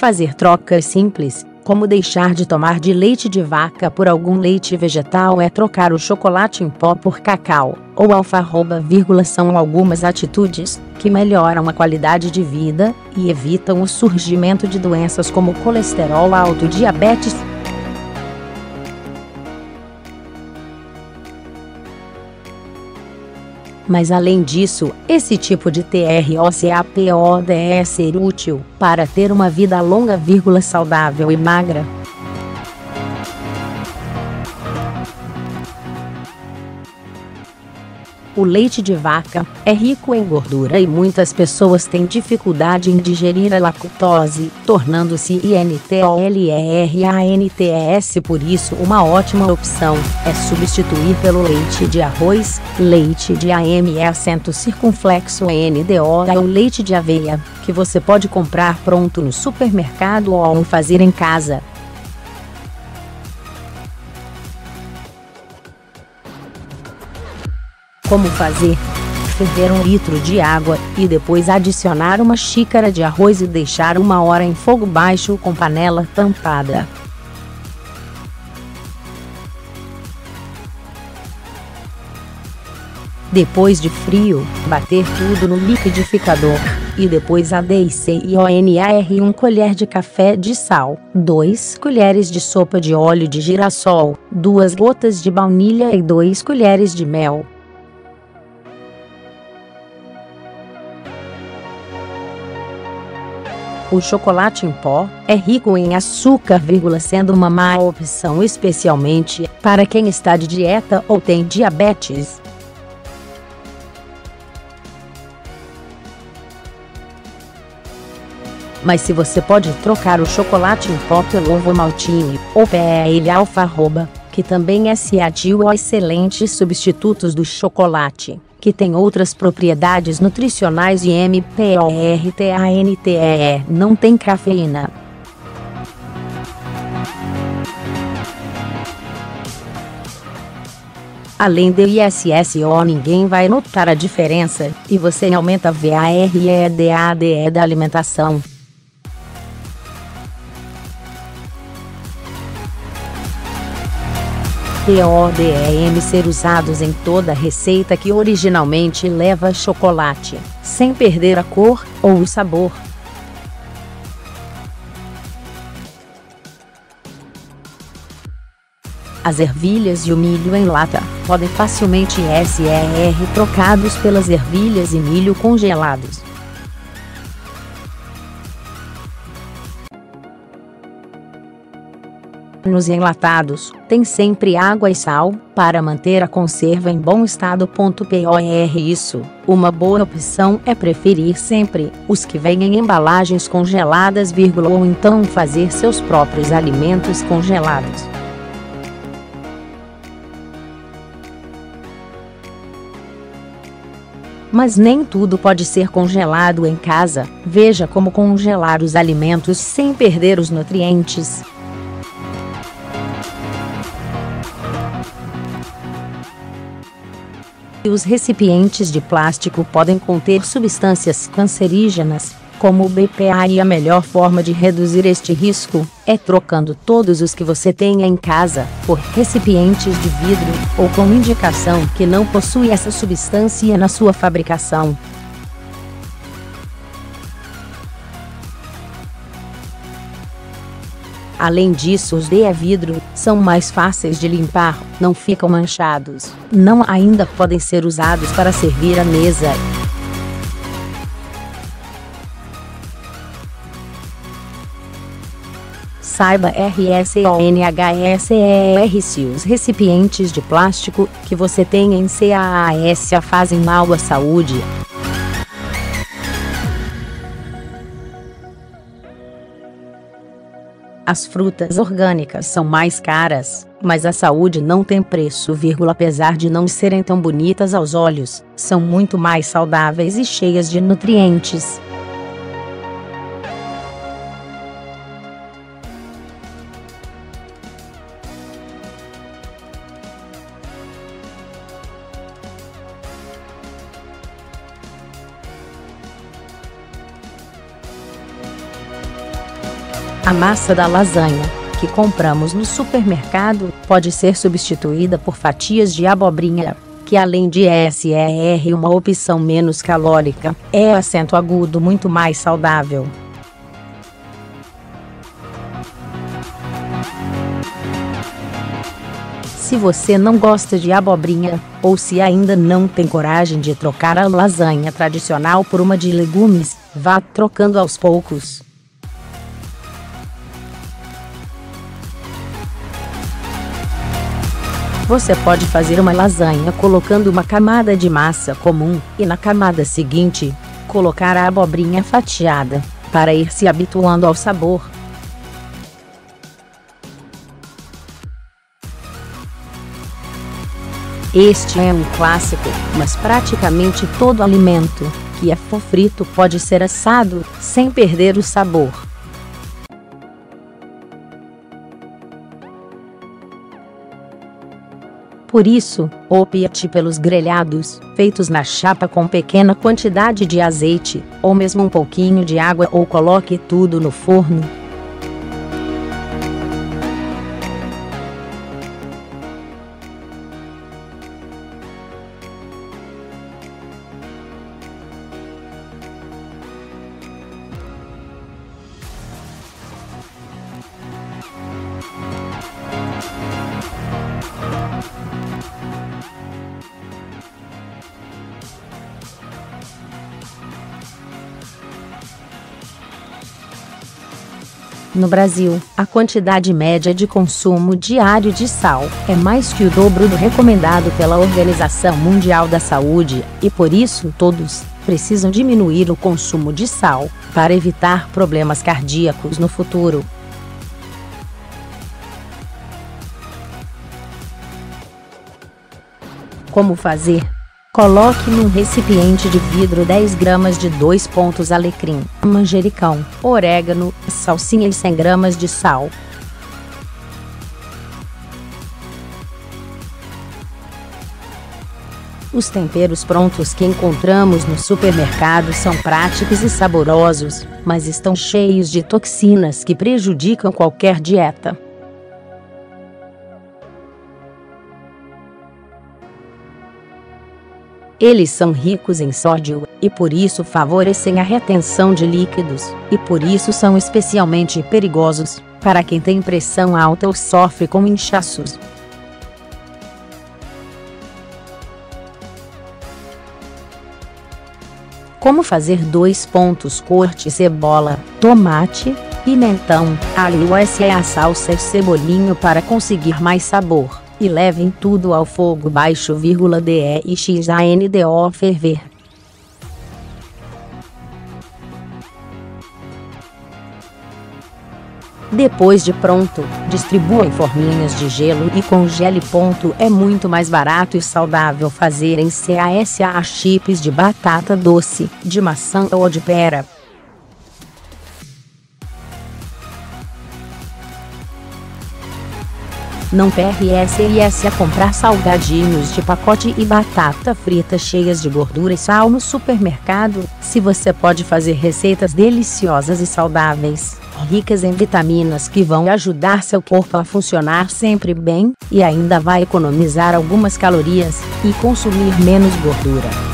fazer trocas simples, como deixar de tomar de leite de vaca por algum leite vegetal é trocar o chocolate em pó por cacau ou alfarroba, são algumas atitudes que melhoram a qualidade de vida e evitam o surgimento de doenças como colesterol alto, diabetes, Mas além disso, esse tipo de TROCAPOD é ser útil para ter uma vida longa, saudável e magra. O leite de vaca é rico em gordura e muitas pessoas têm dificuldade em digerir a lactose, tornando-se INTOLERANTES. Por isso, uma ótima opção é substituir pelo leite de arroz, leite de AME acento circunflexo NDO ou leite de aveia, que você pode comprar pronto no supermercado ou fazer em casa. Como fazer? Ferver um litro de água e depois adicionar uma xícara de arroz e deixar uma hora em fogo baixo com panela tampada. Depois de frio, bater tudo no liquidificador. E depois ADICIONAR 1 colher de café de sal, 2 colheres de sopa de óleo de girassol, 2 gotas de baunilha e 2 colheres de mel. O chocolate em pó é rico em açúcar, sendo uma má opção especialmente para quem está de dieta ou tem diabetes. Mas se você pode trocar o chocolate em pó pelo ovo maltine ou PL alfarroba, que também é ciadil ou excelentes substitutos do chocolate que tem outras propriedades nutricionais e MPORTANTEE não tem cafeína. Além do ISSO, ninguém vai notar a diferença, e você aumenta a VAREDADE da alimentação. PODEM ser usados em toda receita que originalmente leva chocolate, sem perder a cor ou o sabor. As ervilhas e o milho em lata podem facilmente ser trocados pelas ervilhas e milho congelados. Nos enlatados, tem sempre água e sal, para manter a conserva em bom estado. POR Isso, uma boa opção é preferir sempre os que vêm em embalagens congeladas, ou então fazer seus próprios alimentos congelados. Mas nem tudo pode ser congelado em casa. Veja como congelar os alimentos sem perder os nutrientes. Os recipientes de plástico podem conter substâncias cancerígenas, como o BPA, e a melhor forma de reduzir este risco é trocando todos os que você tenha em casa por recipientes de vidro ou com indicação que não possui essa substância na sua fabricação. Além disso, os de vidro são mais fáceis de limpar, não ficam manchados, não ainda podem ser usados para servir à mesa. Saiba RSONHSER se os recipientes de plástico que você tem em CAAS fazem mal à saúde. As frutas orgânicas são mais caras, mas a saúde não tem preço, vírgula, apesar de não serem tão bonitas aos olhos, são muito mais saudáveis e cheias de nutrientes. A massa da lasanha, que compramos no supermercado, pode ser substituída por fatias de abobrinha, que além de SER uma opção menos calórica, é acento agudo muito mais saudável. Se você não gosta de abobrinha, ou se ainda não tem coragem de trocar a lasanha tradicional por uma de legumes, vá trocando aos poucos. Você pode fazer uma lasanha colocando uma camada de massa comum e na camada seguinte, colocar a abobrinha fatiada, para ir se habituando ao sabor. Este é um clássico, mas praticamente todo alimento que é frito pode ser assado, sem perder o sabor. Por isso, opte pelos grelhados, feitos na chapa com pequena quantidade de azeite, ou mesmo um pouquinho de água ou coloque tudo no forno, No Brasil, a quantidade média de consumo diário de sal é mais que o dobro do recomendado pela Organização Mundial da Saúde, e por isso todos precisam diminuir o consumo de sal para evitar problemas cardíacos no futuro. Como fazer? Coloque num recipiente de vidro 10 gramas de 2 pontos alecrim, manjericão, orégano, salsinha e 100 gramas de sal. Os temperos prontos que encontramos no supermercado são práticos e saborosos, mas estão cheios de toxinas que prejudicam qualquer dieta. Eles são ricos em sódio, e por isso favorecem a retenção de líquidos, e por isso são especialmente perigosos para quem tem pressão alta ou sofre com inchaços. Como fazer dois pontos corte cebola, tomate, pimentão, alho essa é a salsa e cebolinho para conseguir mais sabor e levem tudo ao fogo baixo, vírgula DE e XANDO ferver. Depois de pronto, distribua em forminhas de gelo e congele. Ponto. É muito mais barato e saudável fazer em CASA chips de batata doce, de maçã ou de pera. Não PRSIS a comprar salgadinhos de pacote e batata frita cheias de gordura e sal no supermercado, se você pode fazer receitas deliciosas e saudáveis, ricas em vitaminas que vão ajudar seu corpo a funcionar sempre bem, e ainda vai economizar algumas calorias e consumir menos gordura.